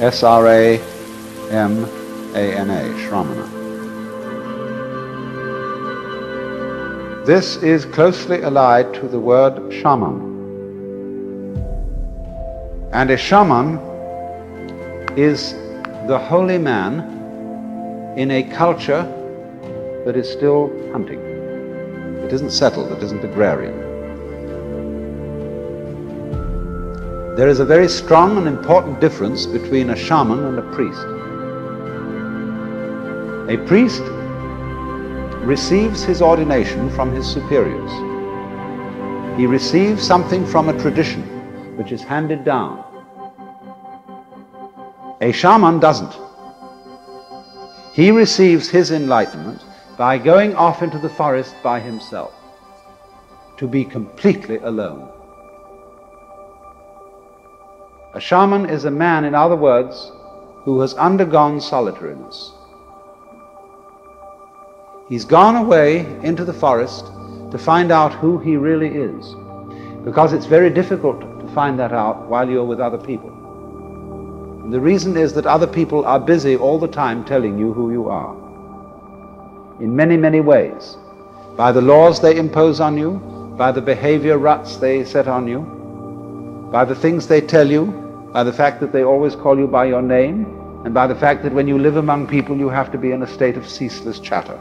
S R A M A N A, Shramana. This is closely allied to the word shaman. And a shaman is the holy man in a culture that is still hunting. It isn't settled, it isn't agrarian. There is a very strong and important difference between a shaman and a priest. A priest receives his ordination from his superiors. He receives something from a tradition which is handed down. A shaman doesn't. He receives his enlightenment by going off into the forest by himself to be completely alone. A shaman is a man, in other words, who has undergone solitariness. He's gone away into the forest to find out who he really is, because it's very difficult to find that out while you're with other people. And the reason is that other people are busy all the time telling you who you are, in many, many ways, by the laws they impose on you, by the behavior ruts they set on you, by the things they tell you, by the fact that they always call you by your name, and by the fact that when you live among people you have to be in a state of ceaseless chatter.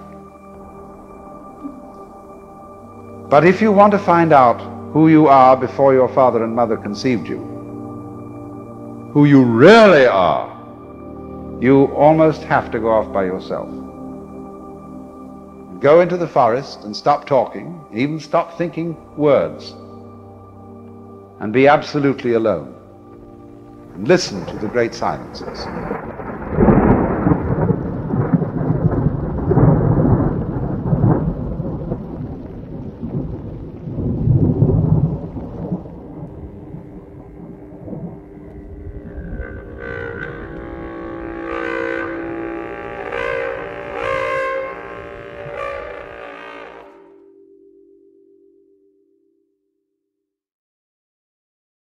But if you want to find out who you are before your father and mother conceived you, who you really are, you almost have to go off by yourself. Go into the forest and stop talking, even stop thinking words, and be absolutely alone. Listen to the great silences.